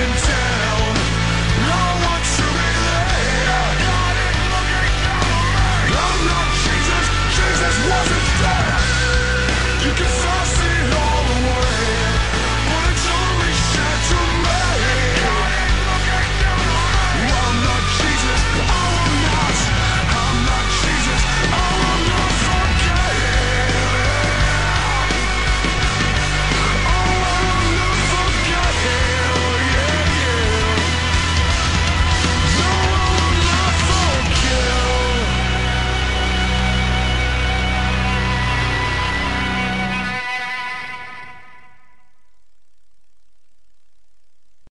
can tell.